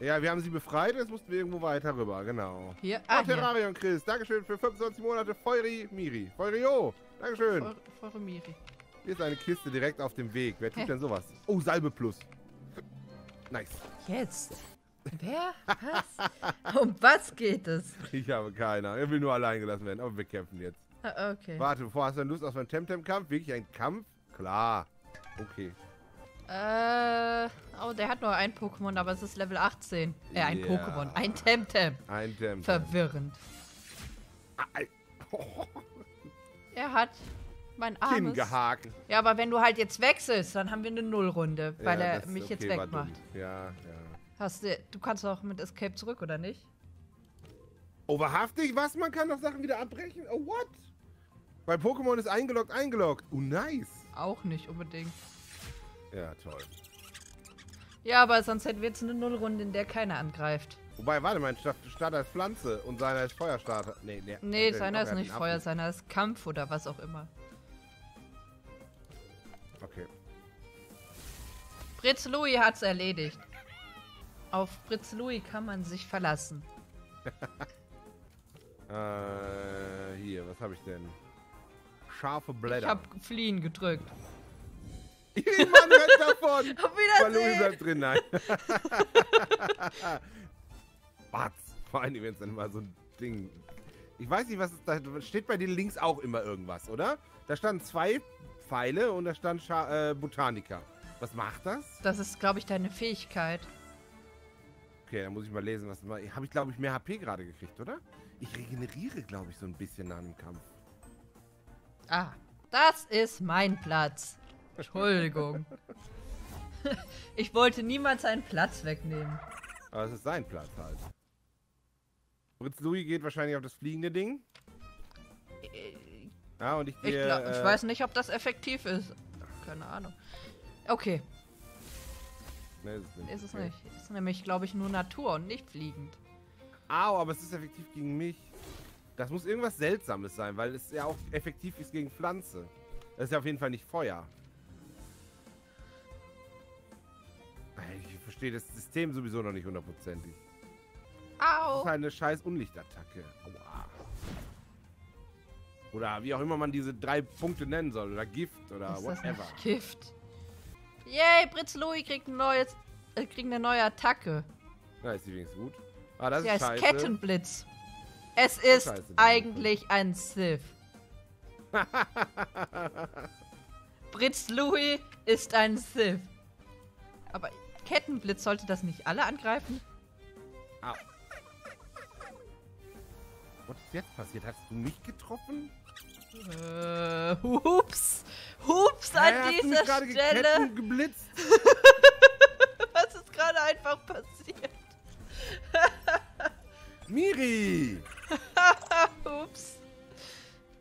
Ja, wir haben sie befreit, jetzt mussten wir irgendwo weiter rüber, genau. Hier, Ah, hier. Terrarion Chris, Dankeschön für 25 Monate Feuri Miri. Feurio, Dankeschön. Vor Miri. Hier ist eine Kiste direkt auf dem Weg. Wer tut denn sowas? Oh, Salbe Plus. Nice. Jetzt. Wer? Was? um was geht es? Ich habe keine Ahnung. Er will nur allein gelassen werden, aber wir kämpfen jetzt. Ah, okay. Warte, bevor hast du denn Lust auf einen Temtem-Kampf? Wirklich ein Kampf? Klar. Okay. Äh, oh, der hat nur ein Pokémon, aber es ist Level 18. Äh, ein Ja. Pokémon. Ein Temtem. Ein Temtem. Verwirrend. Er hat mein armes... gehakt. Ja, aber wenn du halt jetzt wechselst, dann haben wir eine Nullrunde, weil Ja, er mich jetzt okay, war wegmacht. Ja, ja. Hast du, du kannst auch mit Escape zurück, oder nicht? Oh, wahrhaftig? Was? Man kann doch Sachen wieder abbrechen? Oh, what? Bei Pokémon ist eingeloggt, eingeloggt. Oh, nice. Auch nicht unbedingt. Ja, toll. Ja, aber sonst hätten wir jetzt eine Nullrunde, in der keiner angreift. Wobei, warte, mein Sta- Starter ist Pflanze und seiner ist Feuerstarter. Nee, nee. Nee, seiner ist nicht Feuer, seiner ist Kampf oder was auch immer. Okay. Fritz Louis hat's erledigt. Auf Fritz Louis kann man sich verlassen. Äh, hier, was habe ich denn? Scharfe Ich Blätter. hab Fliehen gedrückt. Mann, rennt davon! Auf Wiedersehen! drin, nein. was? Vor allem, wenn es dann immer so ein Ding... Ich weiß nicht, was ist da... Steht bei dir links auch immer irgendwas, oder? Da standen zwei Pfeile und da stand Scha äh, Botanica. Was macht das? Das ist, glaube ich, deine Fähigkeit. Okay, dann muss ich mal lesen, was... Habe ich, glaube ich, mehr HP gerade gekriegt, oder? Ich regeneriere, glaube ich, so ein bisschen nach dem Kampf. Ah, das ist mein Platz. Entschuldigung. ich wollte niemals seinen Platz wegnehmen. Aber es ist sein Platz halt. Fritz Louis geht wahrscheinlich auf das fliegende Ding. Ja, und ich Ich, gehe... glaub, ich äh, weiß nicht, ob das effektiv ist. Keine Ahnung. Okay, Nee, ist es nicht. ist es Okay. nicht. Ist nämlich, glaube ich, nur Natur und nicht fliegend. Au, aber es ist effektiv gegen mich. Das muss irgendwas Seltsames sein, weil es ja auch effektiv ist gegen Pflanze. Das ist ja auf jeden Fall nicht Feuer. Ich verstehe das System sowieso noch nicht hundertprozentig. Das Au! ist halt eine scheiß Unlichtattacke. Aua. Oder wie auch immer man diese drei Punkte nennen soll. Oder Gift oder Ist das whatever. Gift? Yay, Fritz Louis kriegt, ein neues, äh, kriegt eine neue Attacke. Na, ist die wenigstens gut. Ah, das Sie ist heißt scheiße. Kettenblitz. Es ist scheiße, eigentlich ein Sith. Fritz Louis ist ein Sith. Aber Kettenblitz sollte das nicht alle angreifen? Au. Was ist jetzt passiert? Hast du mich getroffen? Äh, hups. Hups an mich dieser gerade Stelle. geblitzt? Was ist gerade einfach passiert? Miri! Hups.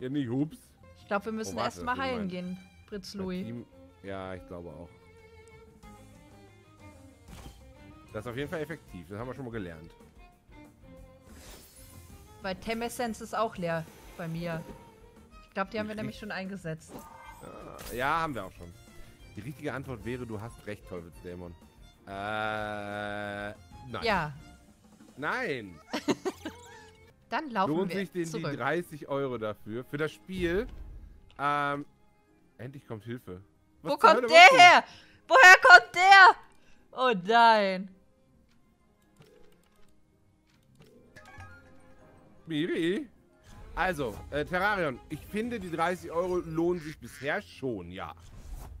Ja, nicht Hups. Ich glaube, wir müssen Oh, erstmal heilen gehen, Fritz Louis. Ja, ich glaube auch. Das ist auf jeden Fall effektiv. Das haben wir schon mal gelernt. Weil Temessenz ist auch leer bei mir. Ich glaube, die haben wir Ich nämlich schon eingesetzt. Äh, Ja, haben wir auch schon. Die richtige Antwort wäre, du hast recht, Teufelsdämon. Äh, nein. Ja, Nein. dann laufen Lohnt wir sich die zurück. 30 Euro dafür? Für das Spiel. Ähm, endlich kommt Hilfe. Was Wo kommt Hölle der her? Woher kommt der? Oh nein. Miri? Also, äh, Terrarion, ich finde, die 30 Euro lohnen sich bisher schon, ja.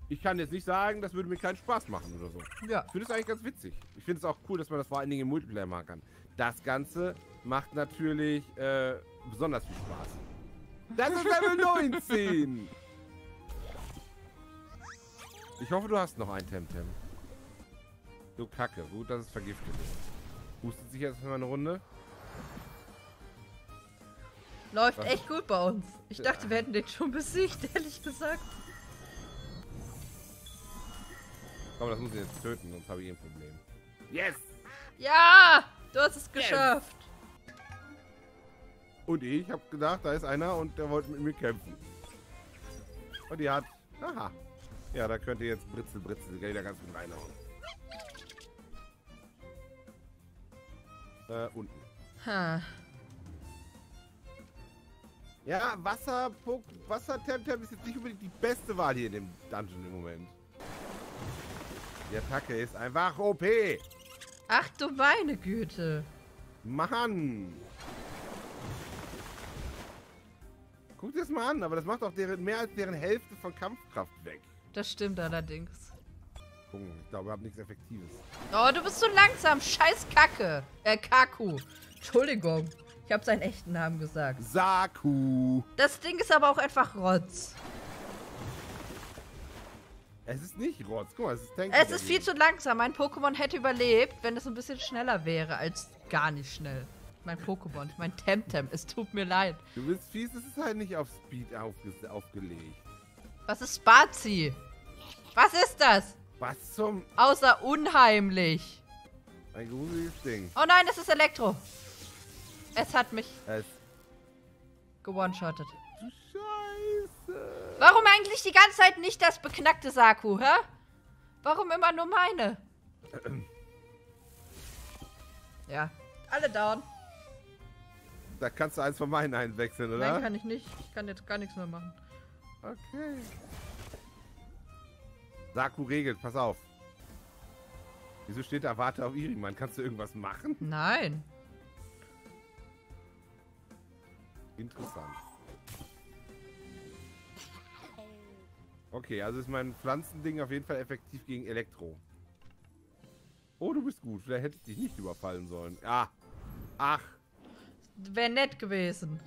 Ich kann jetzt nicht sagen, das würde mir keinen Spaß machen oder so. Ja. Ich finde es eigentlich ganz witzig. Ich finde es auch cool, dass man das vor allen Dingen im Multiplayer machen kann. Das Ganze macht natürlich äh, besonders viel Spaß. Das ist Level 19! Ich hoffe, du hast noch ein Temtem. Du Kacke. Gut, dass es vergiftet ist. Hustet sich jetzt mal eine Runde? Läuft Was? echt gut bei uns. Ich dachte, wir hätten den schon besiegt, ehrlich gesagt. Komm, das muss ich jetzt töten, sonst habe ich eh ein Problem. Yes! Ja, du hast es geschafft. Und ich habe gedacht, da ist einer und der wollte mit mir kämpfen. Und die hat... Aha. Ja, da könnt ihr jetzt Britzel, Britzel, wieder ganz gut reinhauen. Äh, unten. Ha. Ja, Wasser, Wasser Temtem ist jetzt nicht unbedingt die beste Wahl hier in dem Dungeon im Moment. Die Attacke ist einfach OP. Ach du meine Güte. Mann. Guck dir das mal an, aber das macht auch deren, mehr als deren Hälfte von Kampfkraft weg. Das stimmt allerdings. Gucken, ich glaube, ich habe nichts Effektives. Oh, du bist so langsam. Scheiß Kacke. Äh, Kaku. Entschuldigung. Ich habe seinen echten Namen gesagt. Saku. Das Ding ist aber auch einfach Rotz. Es ist nicht Rotz. Guck mal, es ist Tank. Es ist viel zu langsam. Mein Pokémon hätte überlebt, wenn es ein bisschen schneller wäre als gar nicht schnell. Mein Pokémon, mein Temtem. Es tut mir leid. Du bist fies, es ist halt nicht auf Speed aufge aufgelegt. Was ist Spazi? Was ist das? Was zum... Außer unheimlich. Ein gruseliges Ding. Oh nein, es ist Elektro. Es hat mich Es... gewone-shottet. Du Scheiße. Warum eigentlich die ganze Zeit nicht das beknackte Saku, hä? Warum immer nur meine? Ja, alle down. Da kannst du eins von meinen einwechseln, oder? Nein, kann ich nicht. Ich kann jetzt gar nichts mehr machen. Okay. Saku regelt, pass auf. Wieso steht da Warte auf Iriman? Kannst du irgendwas machen? Nein. Interessant. Okay, also ist mein Pflanzending auf jeden Fall effektiv gegen Elektro. Oh, du bist gut. Vielleicht hätte ich dich nicht überfallen sollen. Ah. Ach. Wäre nett gewesen.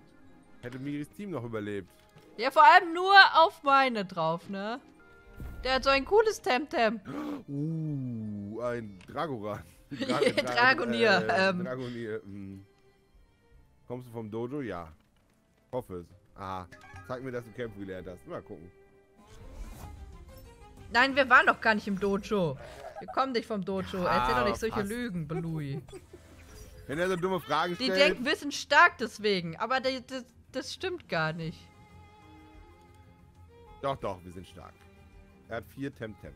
Hätte Miris Team noch überlebt. Ja, vor allem nur auf meine drauf, ne? Der hat so ein cooles Temtem. Uh, ein Dragoran. Dragonier, ähm. Dragonier. hm. Kommst du vom Dojo? Ja. Hoffe es. Ah. Zeig mir, dass du kämpfen gelernt hast. Mal gucken. Nein, wir waren doch gar nicht im Dojo. Wir kommen nicht vom Dojo. Ja, Erzähl doch nicht solche fast. Lügen, Belui. Wenn er so dumme Fragen Die stellt. denken, wir sind stark deswegen. Aber die, das, das stimmt gar nicht. Doch, doch, wir sind stark. Er hat vier Temtem.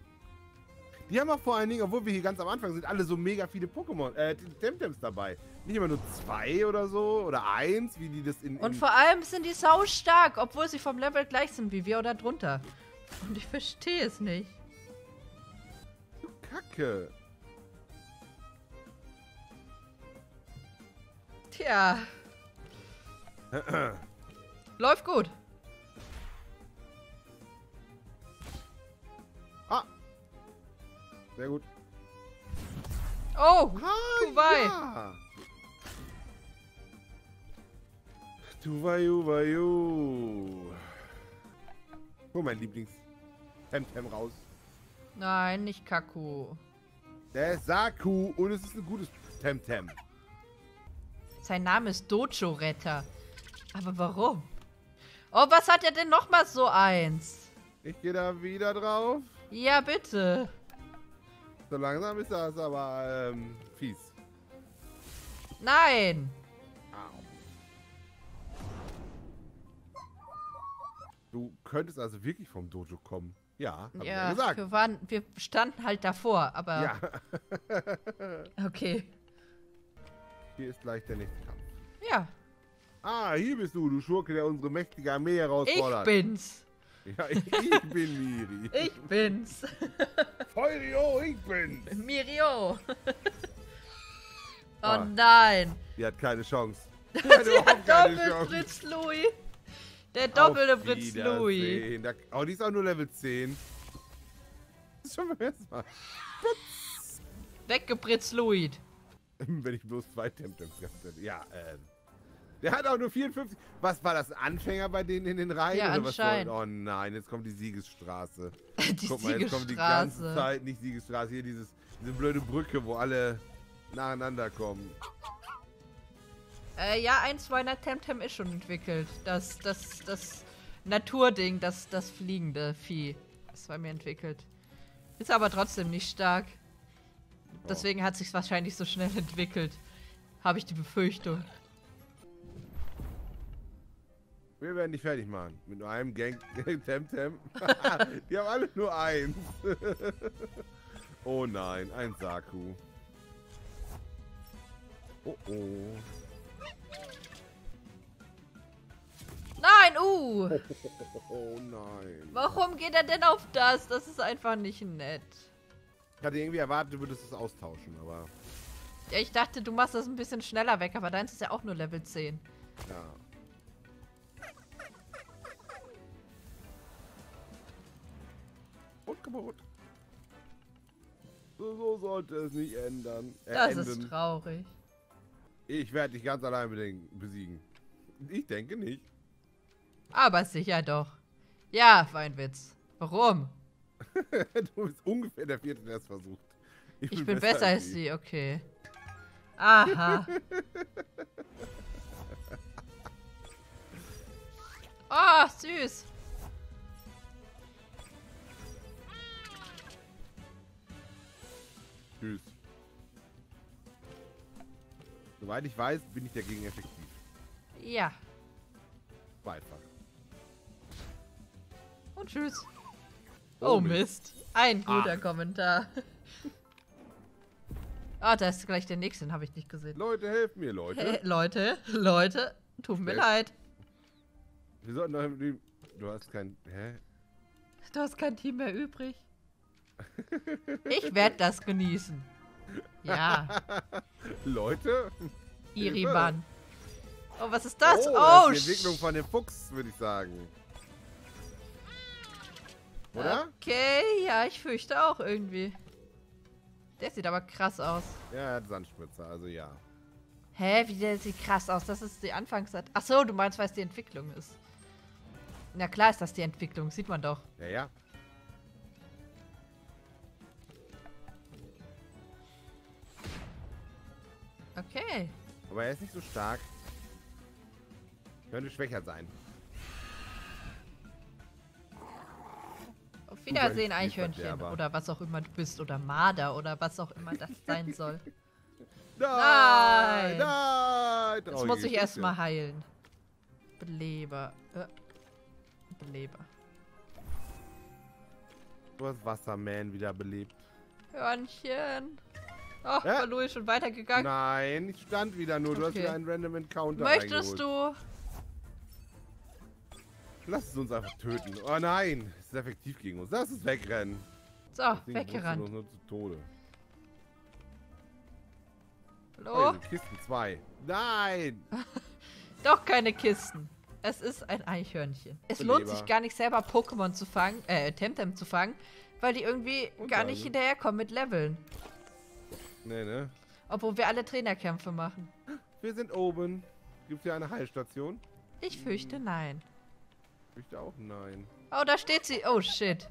Die haben auch vor allen Dingen, obwohl wir hier ganz am Anfang sind, alle so mega viele Pokémon, äh, Temtems dabei. Nicht immer nur zwei oder so oder eins, wie die das in. Und in vor allem sind die sau stark, obwohl sie vom Level gleich sind wie wir oder drunter. Und ich verstehe es nicht. Kacke. Tja. Läuft gut. Sehr gut. Oh, Ah, Tuwai. ja. Tuwayu, Hol mein Lieblings-Temtem raus. Nein, nicht Kaku. Der ist Saku und es ist ein gutes Temtem. Sein Name ist Dojo-Retter. Aber warum? Oh, was hat er denn nochmal so eins? Ich gehe da wieder drauf. Ja, bitte. So langsam ist das aber ähm, fies. Nein. Au. Du könntest also wirklich vom Dojo kommen. Ja, hab ich ja Ja, gesagt. wir, waren, wir standen halt davor, aber Ja, okay. hier ist gleich der nächste Kampf. Ja, Ah, hier bist du, du Schurke, der unsere mächtige Armee ich herausfordert. bin's. Ja, ich, ich bin Miri. Ich bin's. Feurio, ich bin's. Mirio. oh Ah. nein. Die hat keine Chance. Die Sie hat überhaupt keine Chance. Fritz Louis. Der doppelte Auf Fritz Louis. Da, oh, die ist auch nur Level 10. Das ist schon beim ersten Mal. Weggepritzt Louis. Wenn ich bloß zwei Temtems gehabt hätte. Ja, ähm. Der hat auch nur 54. Was war das? Ein Anfänger bei denen in den Reihen? Ja, oder was anscheinend. Oh nein, jetzt kommt die Siegesstraße. Die Guck mal, jetzt kommt die ganze. Zeit nicht Siegesstraße. Hier dieses, diese blöde Brücke, wo alle nacheinander kommen. Äh, ja, eins meiner Temtem ist schon entwickelt. Das, das, das Naturding, das, das fliegende Vieh. ist bei mir entwickelt. Ist aber trotzdem nicht stark. Deswegen hat sich wahrscheinlich so schnell entwickelt. Habe ich die Befürchtung. Wir werden dich fertig machen. Mit nur einem Gang Temtem. die haben alle nur eins. oh nein, ein Saku. Oh oh. Nein, uh! Oh nein. Warum geht er denn auf das? Das ist einfach nicht nett. Ich hatte irgendwie erwartet, du würdest es austauschen, aber Ja, ich dachte, du machst das ein bisschen schneller weg, aber deins ist ja auch nur Level 10. ja. Kaputt. So, so sollte es nicht ändern. Äh, Das enden. ist traurig. Ich werde dich ganz allein besiegen. Ich denke nicht. Aber sicher doch. Ja, Weinwitz. Warum? du bist ungefähr der vierte, der es versucht. Ich bin besser als sie, okay. Aha. Oh, süß. Tschüss. Soweit ich weiß, bin ich dagegen effektiv. Ja. Zweifach. Und tschüss. Oh, Oh, Mist. Ein guter Ah. Kommentar. Ah, da ist gleich der nächste, den habe ich nicht gesehen. Leute, helft mir, Leute. Hä, Leute, Leute, tut mir leid. Wir sollten doch... Du hast kein... Hä? Du hast kein Team mehr übrig. Ich werde das genießen. Ja, Leute? Iriman. Oh, was ist das? Oh, Oh, das ist die Entwicklung von dem Fuchs, würde ich sagen. Oder? Okay, ja, ich fürchte auch irgendwie. Der sieht aber krass aus. Ja, er hat Sandspritzer, also ja. Hä, wie der sieht krass aus. Das ist die Anfangszeit. Ach so, du meinst, weil es die Entwicklung ist. Na klar ist das die Entwicklung, sieht man doch. Ja, ja. Okay. Aber er ist nicht so stark. Könnte schwächer sein. Auf Wiedersehen, Eichhörnchen. Oder was auch immer du bist. Oder Marder. Oder was auch immer das sein soll. Nein! Nein! Nein! Jetzt muss ich Geschichte. erstmal heilen. Beleber. Äh. Beleber. Du hast Wasserman wieder belebt. Hörnchen. Ach, Ja. Louis schon weitergegangen? Nein, ich stand wieder nur. Du hast Okay. wieder einen Random Encounter Möchtest du? Lass es uns einfach töten. Oh nein, es ist effektiv gegen uns. Lass es wegrennen. So, weggerannt. uns nur zu Tode. Hallo? Oh, Kisten 2. Nein! Doch keine Kisten. Es ist ein Eichhörnchen. Es lohnt Beleber. sich gar nicht selber Pokémon zu fangen, äh, Temtem zu fangen, weil die irgendwie Und gar dann? nicht hinterherkommen mit Leveln. Nee, ne? Obwohl wir alle Trainerkämpfe machen. Wir sind oben. Gibt hier eine Heilstation? Ich fürchte nein. Ich auch nein. Oh, da steht sie. Oh, shit.